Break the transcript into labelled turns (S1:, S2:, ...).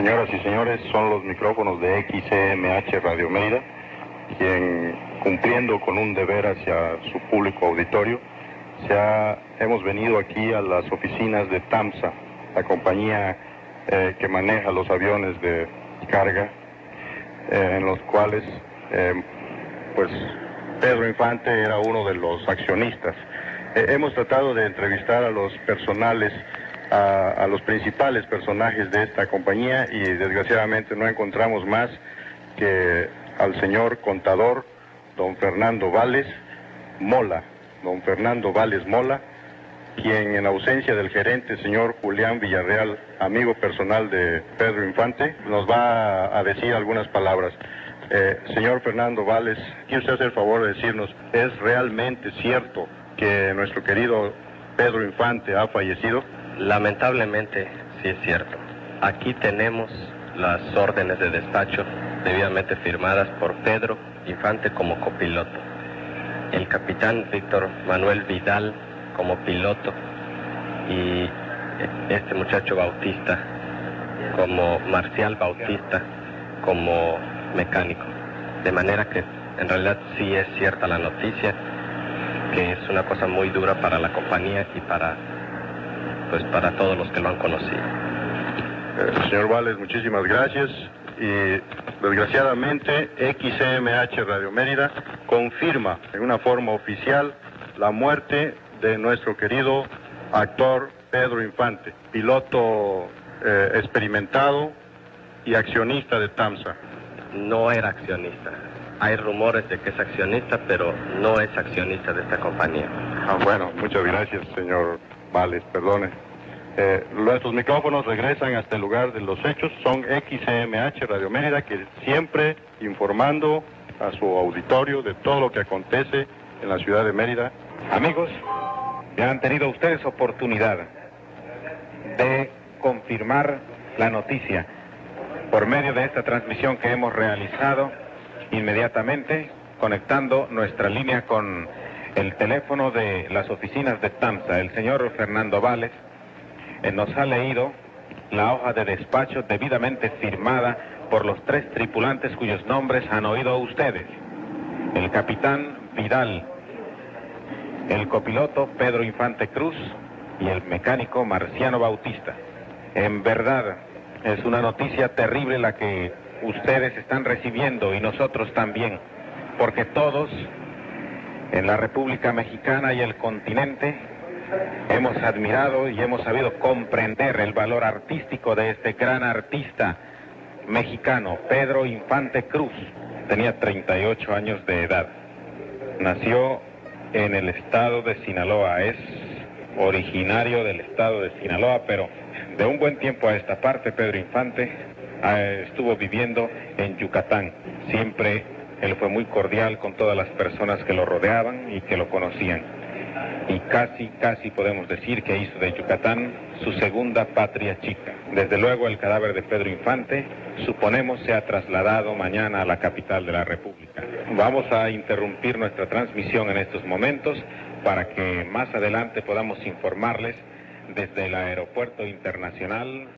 S1: Señoras y señores, son los micrófonos de XMH Radio Mérida, quien cumpliendo con un deber hacia su público auditorio, se ha, hemos venido aquí a las oficinas de TAMSA, la compañía eh, que maneja los aviones de carga, eh, en los cuales eh, pues Pedro Infante era uno de los accionistas. Hemos tratado de entrevistar a los personales, a, los principales personajes de esta compañía y desgraciadamente no encontramos más que al señor contador, don Fernando Vales Mola, don Fernando Vales Mola, quien en ausencia del gerente, señor Julián Villarreal, amigo personal de Pedro Infante, nos va a, a decir algunas palabras. Eh, señor Fernando Vales, ¿quiere usted hacer el favor de decirnos, ¿es realmente cierto que nuestro querido Pedro Infante ha fallecido?
S2: Lamentablemente, sí es cierto. Aquí tenemos las órdenes de despacho debidamente firmadas por Pedro Infante como copiloto. El capitán Víctor Manuel Vidal como piloto y este muchacho Bautista como Marcial Bautista como mecánico. De manera que en realidad sí es cierta la noticia, que es una cosa muy dura para la compañía y para pues para todos los que lo han conocido.
S1: Eh, señor Vales, muchísimas gracias. Y desgraciadamente XMH Radio Mérida confirma en una forma oficial la muerte de nuestro querido actor Pedro Infante, piloto eh, experimentado y accionista de TAMSA
S2: no era accionista. Hay rumores de que es accionista, pero no es accionista de esta compañía.
S1: Ah, bueno, muchas gracias, señor Vales, perdone. Eh, nuestros micrófonos regresan hasta el lugar de los hechos, son XMH Radio Mérida, que siempre informando a su auditorio de todo lo que acontece en la ciudad de Mérida.
S3: Amigos, ya han tenido ustedes oportunidad de confirmar la noticia por medio de esta transmisión que hemos realizado inmediatamente conectando nuestra línea con el teléfono de las oficinas de TAMSA. El señor Fernando Vales eh, nos ha leído la hoja de despacho debidamente firmada por los tres tripulantes cuyos nombres han oído ustedes. El capitán Vidal, el copiloto Pedro Infante Cruz y el mecánico Marciano Bautista. En verdad, es una noticia terrible la que ustedes están recibiendo y nosotros también, porque todos en la República Mexicana y el continente hemos admirado y hemos sabido comprender el valor artístico de este gran artista mexicano, Pedro Infante Cruz. Tenía 38 años de edad. Nació en el estado de Sinaloa, es originario del estado de Sinaloa, pero de un buen tiempo a esta parte, Pedro Infante ah, estuvo viviendo en Yucatán. Siempre él fue muy cordial con todas las personas que lo rodeaban y que lo conocían. Y casi, casi podemos decir que hizo de Yucatán su segunda patria chica. Desde luego el cadáver de Pedro Infante, suponemos, se ha trasladado mañana a la capital de la República. Vamos a interrumpir nuestra transmisión en estos momentos para que más adelante podamos informarles desde el aeropuerto internacional